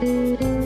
Música